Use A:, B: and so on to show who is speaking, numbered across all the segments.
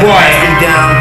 A: Too fucking
B: quiet.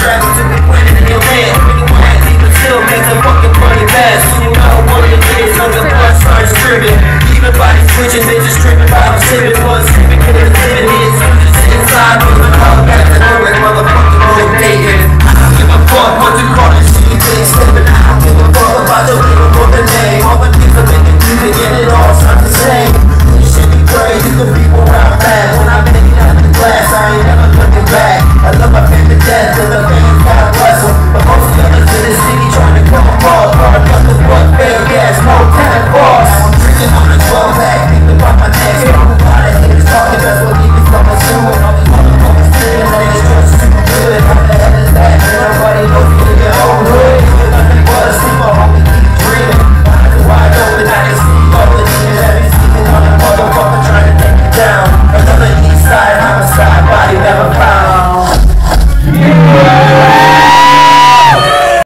B: Travis to the winning in your land. Anyone that leave a till makes a fucking funny mess.